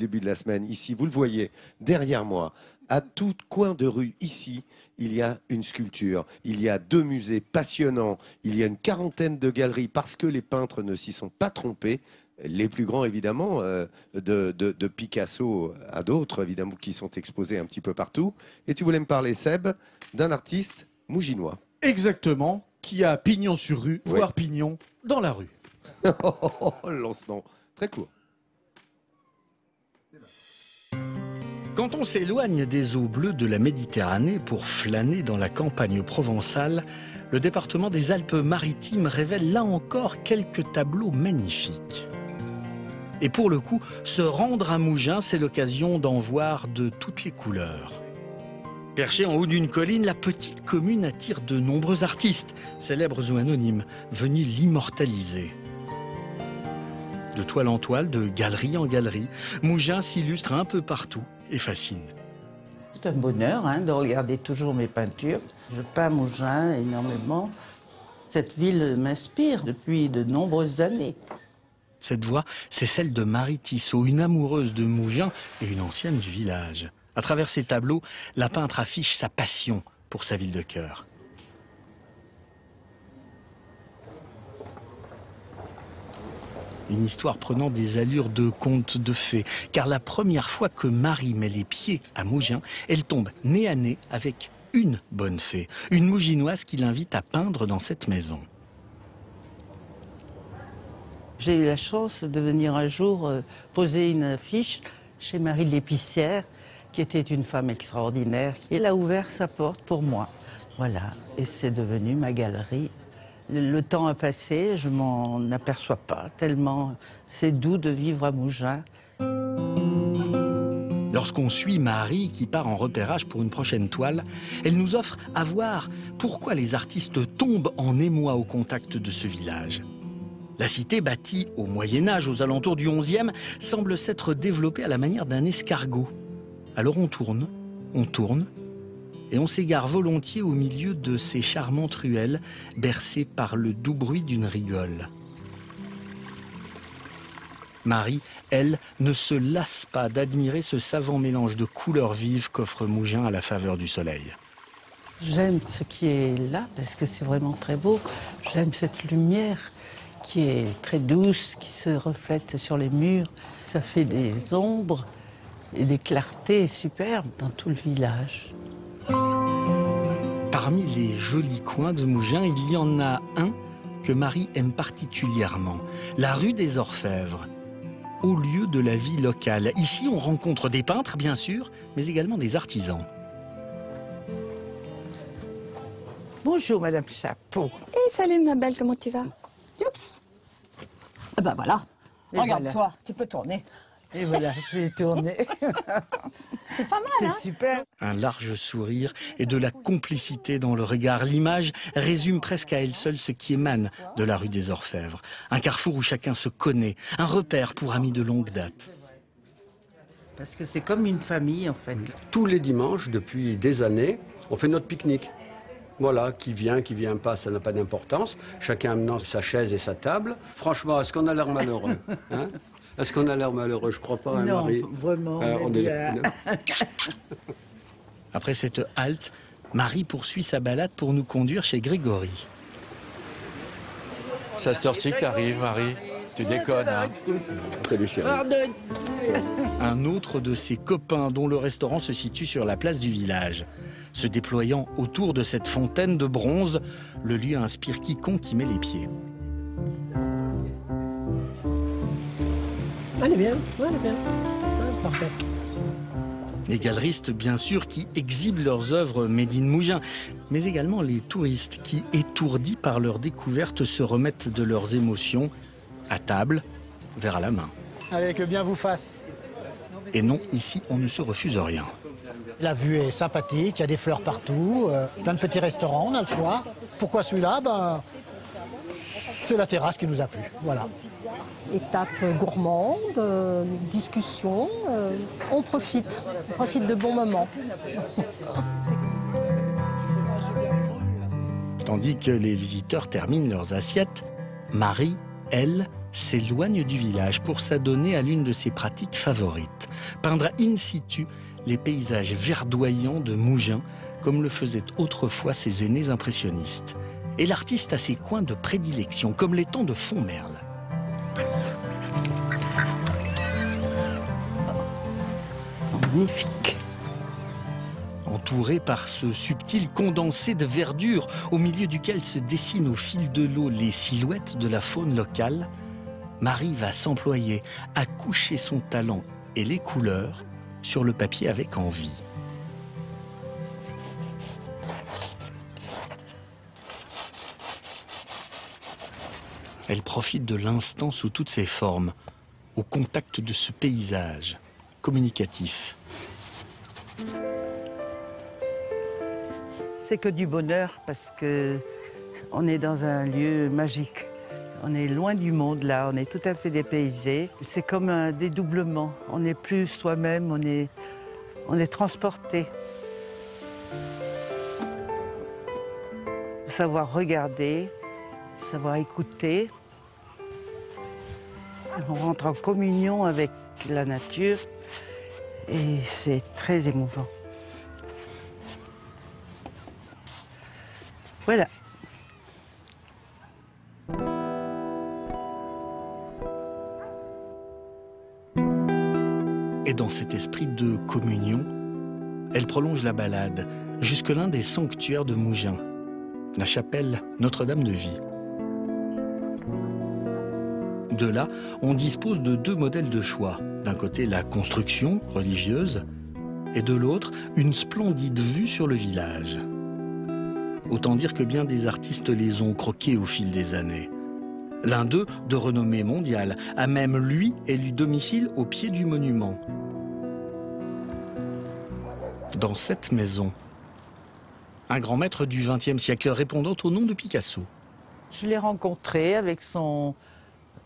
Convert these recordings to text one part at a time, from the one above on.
début de la semaine. Ici, vous le voyez, derrière moi, à tout coin de rue, ici, il y a une sculpture. Il y a deux musées passionnants. Il y a une quarantaine de galeries parce que les peintres ne s'y sont pas trompés. Les plus grands, évidemment, euh, de, de Picasso à d'autres, évidemment, qui sont exposés un petit peu partout. Et tu voulais me parler, Seb, d'un artiste mouginois. Exactement, qui a pignon sur rue, voire pignon dans la rue. Le lancement, très court. Quand on s'éloigne des eaux bleues de la Méditerranée pour flâner dans la campagne provençale, le département des Alpes-Maritimes révèle là encore quelques tableaux magnifiques. Et pour le coup, se rendre à Mougins, c'est l'occasion d'en voir de toutes les couleurs. Perchée en haut d'une colline, la petite commune attire de nombreux artistes, célèbres ou anonymes, venus l'immortaliser. De toile en toile, de galerie en galerie, Mougins s'illustre un peu partout et fascine. C'est un bonheur hein, de regarder toujours mes peintures. Je peins Mougins énormément. Cette ville m'inspire depuis de nombreuses années. Cette voix, c'est celle de Marie Tissot, une amoureuse de Mougins et une ancienne du village. À travers ses tableaux, la peintre affiche sa passion pour sa ville de cœur. Une histoire prenant des allures de conte de fées, car la première fois que Marie met les pieds à Mougins, elle tombe nez à nez avec une bonne fée, une mouginoise qui l'invite à peindre dans cette maison. J'ai eu la chance de venir un jour euh, poser une affiche chez Marie l'épicière qui était une femme extraordinaire. Elle a ouvert sa porte pour moi. Voilà, et c'est devenu ma galerie. Le, temps a passé, je m'en aperçois pas, tellement c'est doux de vivre à Mougins. Lorsqu'on suit Marie qui part en repérage pour une prochaine toile, elle nous offre à voir pourquoi les artistes tombent en émoi au contact de ce village. La cité bâtie au Moyen Âge, aux alentours du XIe, semble s'être développée à la manière d'un escargot. Alors on tourne, on tourne, et on s'égare volontiers au milieu de ces charmantes ruelles bercées par le doux bruit d'une rigole. Marie, elle, ne se lasse pas d'admirer ce savant mélange de couleurs vives qu'offre Mougin à la faveur du soleil. J'aime ce qui est là parce que c'est vraiment très beau. J'aime cette lumière qui est très douce, qui se reflète sur les murs. Ça fait des ombres et des clartés superbes dans tout le village. Parmi les jolis coins de Mougins, il y en a un que Marie aime particulièrement, la rue des Orfèvres, au lieu de la vie locale. Ici, on rencontre des peintres, bien sûr, mais également des artisans. Bonjour, Madame Chapeau. Et salut, ma belle, comment tu vas? Oups. Eh ben voilà. Regarde-toi, tu peux tourner. Et voilà, je vais tourner. c'est pas mal, C'est hein super. Un large sourire et de la complicité dans le regard. L'image résume presque à elle seule ce qui émane de la rue des Orfèvres. Un carrefour où chacun se connaît, un repère pour amis de longue date. Parce que c'est comme une famille, en fait. Tous les dimanches, depuis des années, on fait notre pique-nique. Voilà, qui vient, qui vient pas, ça n'a pas d'importance. Chacun amenant sa chaise et sa table. Franchement, est-ce qu'on a l'air malheureux hein? Est-ce qu'on a l'air malheureux? Je crois pas, hein, non, Marie. vraiment. Euh, on est... Après cette halte, Marie poursuit sa balade pour nous conduire chez Grégory. C'est à cette heure-ci que t'arrives, Marie. Tu déconnes, hein Salut chérie. Pardon. Un autre de ses copains dont le restaurant se situe sur la place du village. Se déployant autour de cette fontaine de bronze, le lieu inspire quiconque y met les pieds. Elle est bien, elle est bien. Ouais, parfait. Les galeristes, bien sûr, qui exhibent leurs œuvres made in Mougins, mais également les touristes qui, étourdis par leur découverte, se remettent de leurs émotions à table, verre à la main. Allez, que bien vous fasse. Et non, ici, on ne se refuse rien. La vue est sympathique, il y a des fleurs partout, euh, plein de petits restaurants, on a le choix. Pourquoi celui-là? Ben, C'est la terrasse qui nous a plu, voilà. étape gourmande, euh, discussion. euh, on profite, on profite de bons moments. Tandis que les visiteurs terminent leurs assiettes, Marie, elle, s'éloigne du village pour s'adonner à l'une de ses pratiques favorites, peindre in situ les paysages verdoyants de Mougins, comme le faisaient autrefois ses aînés impressionnistes. Et l'artiste a ses coins de prédilection, comme les tons de Fontmerle. Magnifique. Entouré par ce subtil condensé de verdure au milieu duquel se dessinent au fil de l'eau les silhouettes de la faune locale, Marie va s'employer à coucher son talent et les couleurs sur le papier avec envie. Elle profite de l'instant sous toutes ses formes, au contact de ce paysage communicatif. C'est que du bonheur parce que on est dans un lieu magique. On est loin du monde là, on est tout à fait dépaysé. C'est comme un dédoublement. On n'est plus soi-même, on est, on est transporté. Savoir regarder, savoir écouter. On rentre en communion avec la nature et c'est très émouvant. Voilà. Et dans cet esprit de communion, elle prolonge la balade jusque l'un des sanctuaires de Mougins, la chapelle Notre-Dame de Vie. De là, on dispose de deux modèles de choix. D'un côté, la construction religieuse, et de l'autre, une splendide vue sur le village. Autant dire que bien des artistes les ont croqués au fil des années. L'un d'eux, de renommée mondiale, a même lui élu domicile au pied du monument. Dans cette maison, un grand maître du XXe siècle répondant au nom de Picasso. Je l'ai rencontré avec son,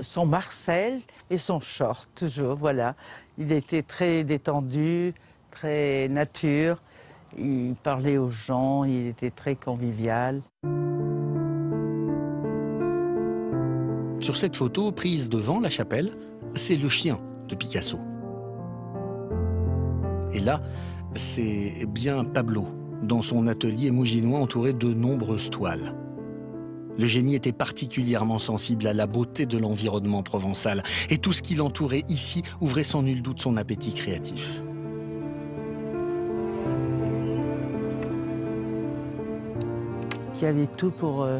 son Marcel et son short, toujours, voilà. Il était très détendu, très nature. Il parlait aux gens, il était très convivial. Sur cette photo prise devant la chapelle, c'est le chien de Picasso. Et là, c'est bien Pablo, dans son atelier mouginois entouré de nombreuses toiles. Le génie était particulièrement sensible à la beauté de l'environnement provençal, et tout ce qui l'entourait ici ouvrait sans nul doute son appétit créatif. Il avait tout pour, euh,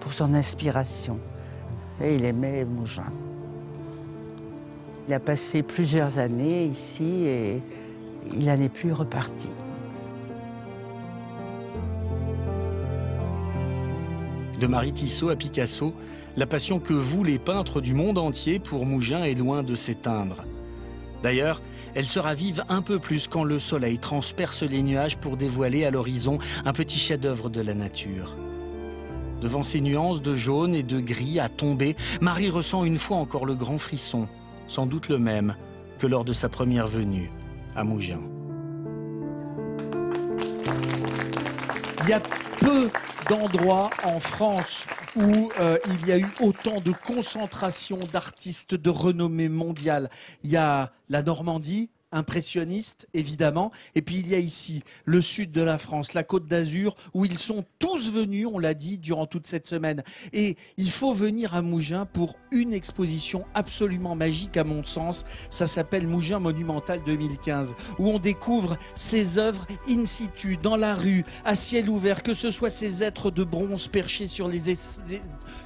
pour son inspiration. Et il aimait Mougin. Il a passé plusieurs années ici et il n'en est plus reparti. De Marie Tissot à Picasso, la passion que vous, les peintres du monde entier, pour Mougin est loin de s'éteindre. D'ailleurs, elle se ravive un peu plus quand le soleil transperce les nuages pour dévoiler à l'horizon un petit chef-d'œuvre de la nature. Devant ces nuances de jaune et de gris à tomber, Marie ressent une fois encore le grand frisson, sans doute le même que lors de sa première venue à Mougins. Il peu d'endroits en France où euh, il y a eu autant de concentration d'artistes de renommée mondiale. Il y a la Normandie, impressionniste, évidemment. Et puis il y a ici le sud de la France, la côte d'Azur, où ils sont tous venus, on l'a dit, durant toute cette semaine. Et il faut venir à Mougins pour une exposition absolument magique à mon sens. Ça s'appelle Mougins Monumental 2015, où on découvre ces œuvres in situ, dans la rue, à ciel ouvert, que ce soit ces êtres de bronze perchés sur, les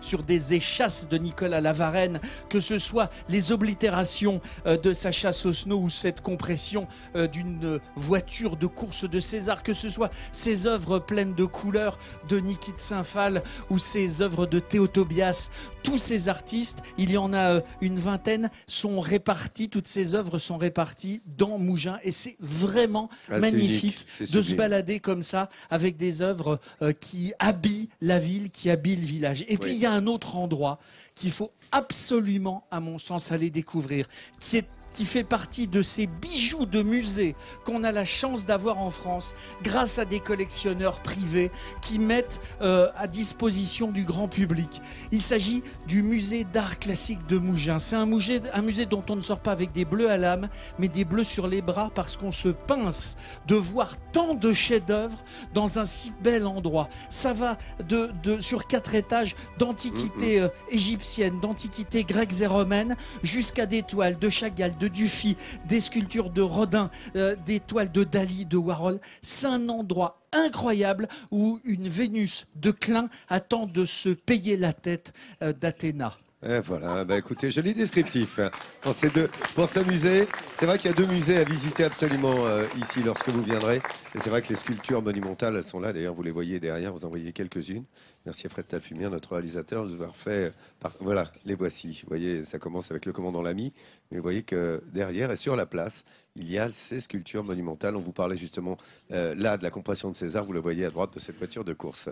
sur des échasses de Nicolas Lavarenne, que ce soit les oblitérations euh, de Sacha Sosno ou cette compression euh, d'une voiture de course de César, que ce soit ces œuvres pleines de couleurs de Niki de Saint-Phal ou ces œuvres de Théo Tobias. Tous ces artistes, il y en a euh, une vingtaine, sont répartis, toutes ces œuvres sont réparties dans Mougins et c'est vraiment Ah, magnifique de se balader comme ça avec des œuvres euh, qui habillent la ville, qui habillent le village. Et puis il y a un autre endroit qu'il faut absolument, à mon sens, aller découvrir, qui est qui fait partie de ces bijoux de musée qu'on a la chance d'avoir en France grâce à des collectionneurs privés qui mettent euh, à disposition du grand public. Il s'agit du musée d'art classique de Mougins. C'est un musée, un musée dont on ne sort pas avec des bleus à l'âme, mais des bleus sur les bras parce qu'on se pince de voir tant de chefs-d'œuvre dans un si bel endroit. Ça va de, de sur quatre étages d'antiquité euh, égyptienne, d'antiquité grecque et romaine, jusqu'à des toiles de Chagall, de Dufy, des sculptures de Rodin, euh, des toiles de Dali, de Warhol. C'est un endroit incroyable où une Vénus de Klein attend de se payer la tête euh, d'Athéna. Et voilà, bah écoutez, joli descriptif hein. pour, ces deux, pour musée. C'est vrai qu'il y a deux musées à visiter absolument euh, ici lorsque vous viendrez. Et c'est vrai que les sculptures monumentales, elles sont là. D'ailleurs, vous les voyez derrière, vous en voyez quelques-unes. Merci à Fred Talfumier, notre réalisateur, de avoir fait. par- Voilà, les voici. Vous voyez, ça commence avec le commandant Lamy. Mais vous voyez que derrière et sur la place, il y a ces sculptures monumentales. On vous parlait justement euh, là de la compression de César. Vous le voyez à droite de cette voiture de course.